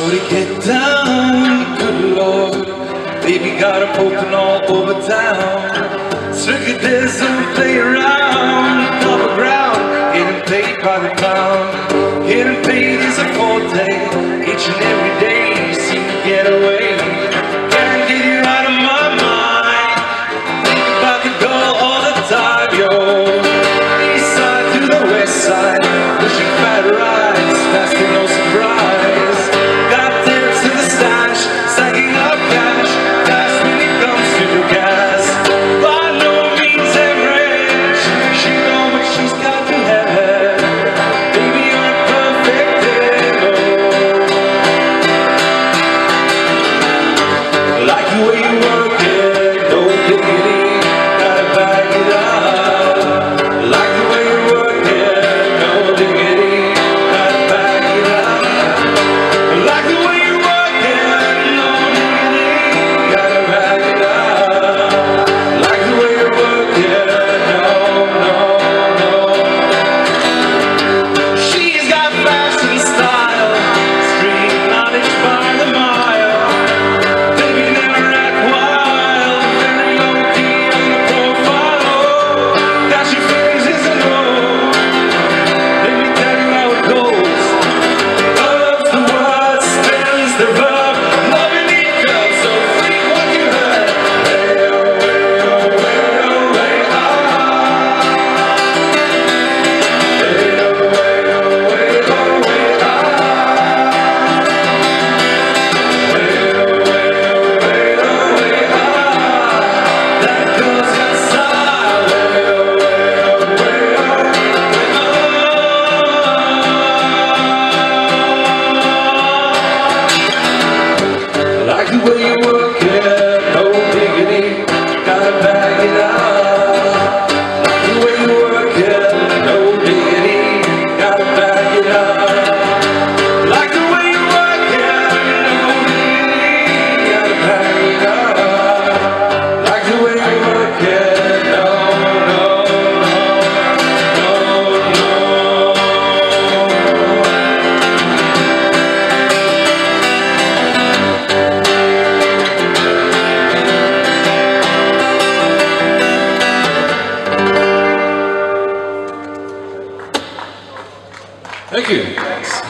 Shorty, get down, good lord Baby got a poking all over town Circuit there's and play around Double ground, getting paid by the pound Getting paid is a cold day Each and every day Thank you. Thanks.